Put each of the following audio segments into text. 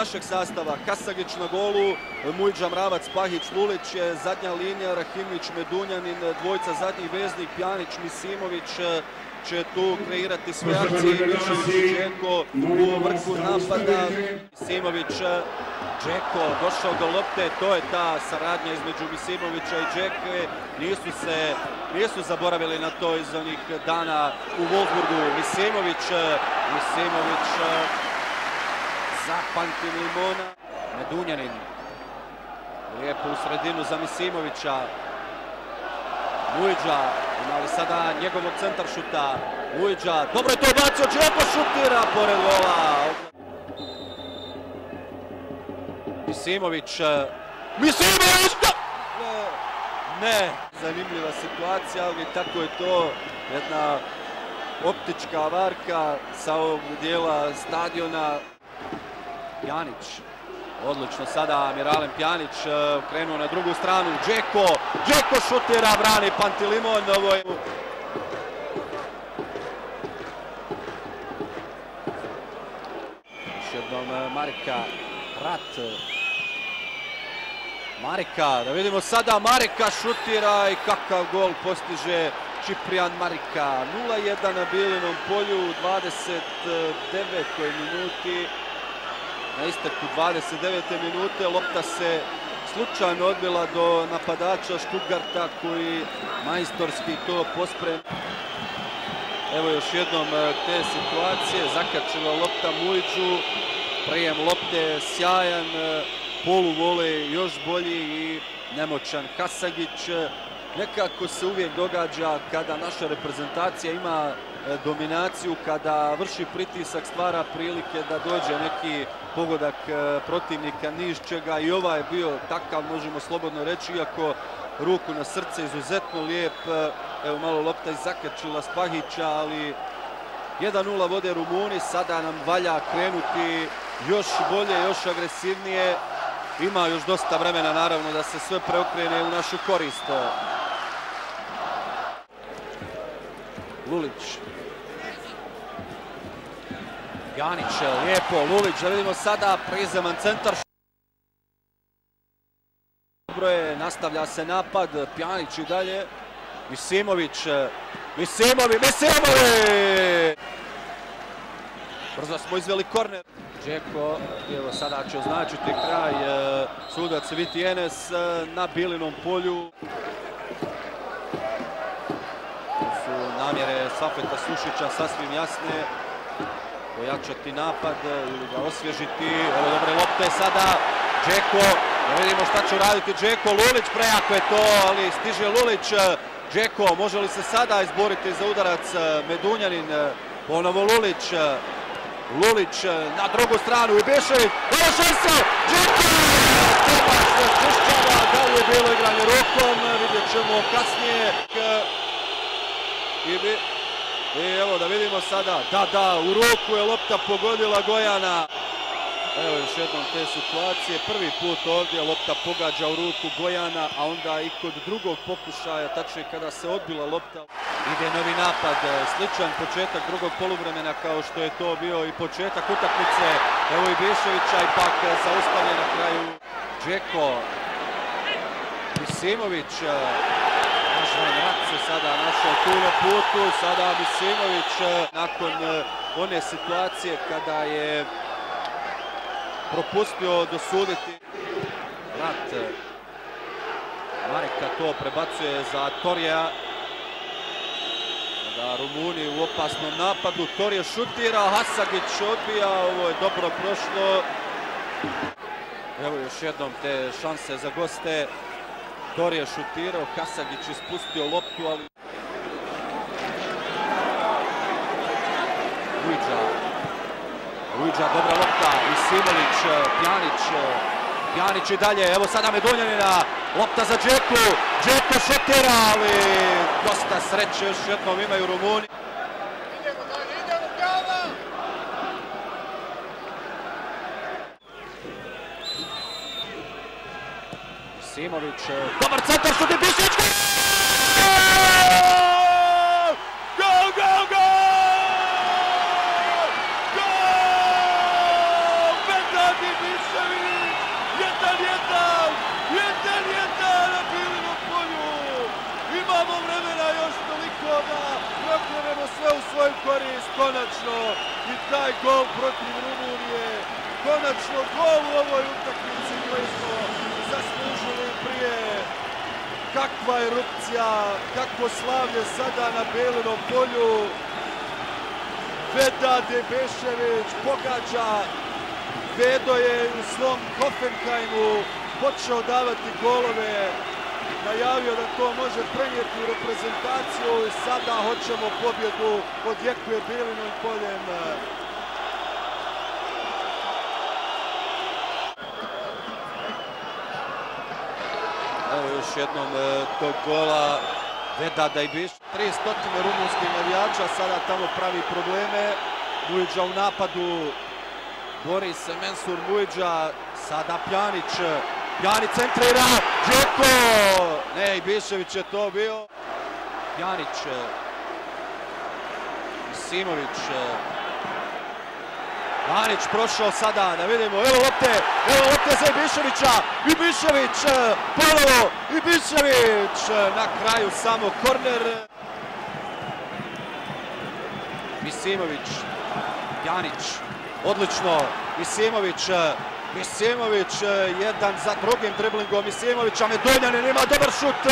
našeg sastava. Kasagić na golu, Mujđa Mravac, Pahić, Lulić je zadnja linija, Rahimić, Medunjanin, dvojca zadnjih veznik, Pjanić, Misimović, će tu kreirati svoje akcije i Mišović Džeko u vrhu napada. Misimović, Džeko došao do lopte, to je ta saradnja između Misimovića i Džeke. Nisu se, nisu zaboravili na to iz onih dana u Wolfsburgu. Misimović, Misimović za Pantilimona. Medunjanin, lijepo u sredinu za Misimovića. Luiđa, ima li sada njegovog centar šuta. Dobro je to bacio, Džeko šutira pored gola. Misimović, Misimović, ne, zanimljiva situacija, ali tako je to, jedna optička varka sa ovog dijela stadiona. Janić, Odlično sada Miralem Pjanić krenuo na drugu stranu. Džeko, Džeko šutira, brani Pantilimon. Ovo je... Jednom Marika, Rat. Marika, da vidimo sada Marika šutira i kakav gol postiže Čiprijan Marika. 0-1 na Bilinom polju, 29. minuti na isteku 29. minute. Lopta se slučajno odbila do napadača Štutgarta koji majstorski to posprem. Evo još jednom te situacije. Zakačila lopta Mujiću. Prijem lopte sjajan. Polu vole još bolji i nemoćan Kasagić. Nekako se uvijek događa kada naša reprezentacija ima dominaciju, kada vrši pritisak, stvara prilike da dođe neki pogodak protivnika niž čega i ovaj je bio takav, možemo slobodno reći, iako ruku na srce izuzetno lijep. Evo malo lopta izakačila Spahića, ali 1-0 vode Rumuni, sada nam valja krenuti još bolje, još agresivnije. Ima još dosta vremena naravno da se sve preokrene u našu korist. Lulić. Janić, lijepo, Lulić, da vidimo sada prizeman centar. Dobro je, nastavlja se napad, Pjanić i dalje. Misimović, Misimović, Misimović! Brzo smo izveli korner. Džeko, evo sada će označiti kraj sudac Viti Enes na Bilinom polju. su namjere Safeta Sušića sasvim jasne. Pojačati napad ili ga osvježiti. Evo dobre lopte sada. Džeko, da vidimo šta će uraditi Džeko. Lulić prejako je to, ali stiže Lulić. Džeko, može li se sada izboriti za udarac Medunjanin? Ponovo Lulić. Lulić na drugu stranu i Bešević. Evo šanse! Džeko! Da je bilo igranje rukom? Vidjet ćemo kasnije. I evo da vidimo sada, da, da, u ruku je lopta pogodila Gojana. Evo još jednom te situacije, prvi put ovdje lopta pogađa u ruku Gojana, a onda i kod drugog pokušaja, tačnije kada se odbila lopta. Ide novi napad, sličan početak drugog poluvremena kao što je to bio i početak utakmice. Evo i Beševića ipak zaustavlja na kraju. Džeko, Misimović, Žvan Rat se sada našao tu na putu, sada Misimović nakon one situacije kada je propustio dosuditi Rat. Marika to prebacuje za Torija. Da Rumuni u opasnom napadu. Torije šutira, Hasagić odbija, ovo je dobro prošlo. Evo još jednom te šanse za goste. Torije šutirao, Kasagić ispustio loptu, ali... Luiđa. Luiđa, dobra lopta. Isimović, Pjanić. Pjanić i dalje. Evo sada Medunjanina. Lopta za Džeku. Džeko šutira, ali dosta sreće još jednom imaju Rumuni. Simović. E, Dobar centar, šut i Gol! Gol! Imamo vremena još toliko da sve u svoju korist, konačno! I taj gol protiv Rumunije konačno gol u ovoj utakmici koju smo zaslužili prije. Kakva erupcija, kakvo slavlje sada na Belinom polju. Veda Debešević pogađa, Vedo je u svom Hoffenheimu počeo davati golove, najavio da to može prenijeti u reprezentaciju i sada hoćemo pobjedu, odjekuje Bilinom poljem. Evo još jednom e, tog gola Veda da i biš. 300 rumunskih navijača sada tamo pravi probleme. Mujiđa u napadu bori se Mensur Mujiđa, sada Pjanić, Pjanić centrira, Džeko! Ne, Ibišević je to bio. Pjanić, Simović, Pjanić prošao sada, da vidimo, evo lopte, evo lopte za Ibiševića, Ibišević, ponovo, Ibišević, na kraju samo korner. Misimović, Pjanić, odlično, Misimović, Misimović jedan za drugim driblingom Misimovića, Medonjanin ima dobar šut,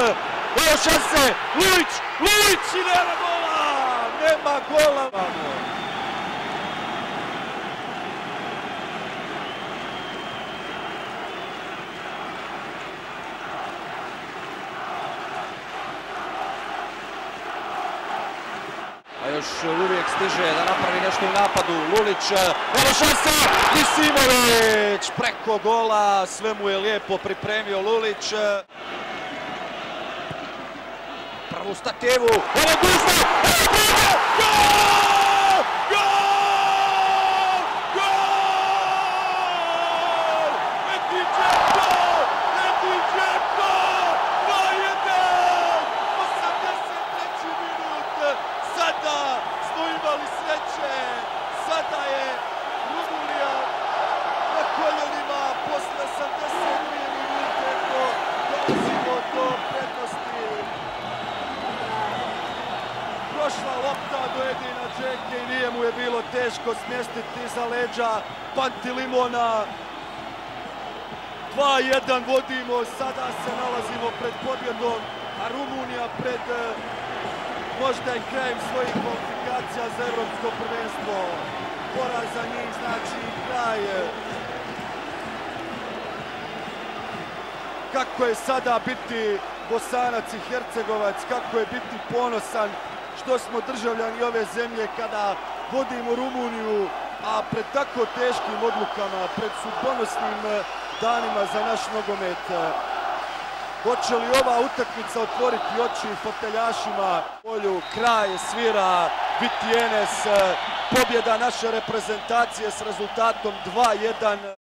evo šanse, Lulić, Lulić i nema gola, nema gola. A još uvijek stiže da napravi nešto u napadu. Lulić, evo šansa, Misimović preko gola, sve mu je lijepo pripremio Lulić. Prvu stativu, evo Guzma, evo Guzma, gol! Gol! Gol! Edin Džeko! Edin Džeko! 2-1! 83. minut! Sada smo imali sreće! Sada je Rumunija na koljenima posle 82 minute eto dolazimo do prednosti. Prošla lopta do Edina Džeke i nije mu je bilo teško smjestiti iza leđa Pantilimona. 2-1 vodimo, sada se nalazimo pred pobjedom, a Rumunija pred eh, možda i krajem svojih kvalifikacija za evropsko prvenstvo. Poraz za njih znači kraj. Kako je sada biti Bosanac i Hercegovac, kako je biti ponosan što smo državljani ove zemlje kada vodimo Rumuniju, a pred tako teškim odlukama, pred sudbonosnim eh, danima za naš nogomet. Hoće li ova utakmica otvoriti oči foteljašima? Polju kraj svira Vitienes, pobjeda naše reprezentacije s rezultatom 2-1.